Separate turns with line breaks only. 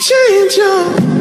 change your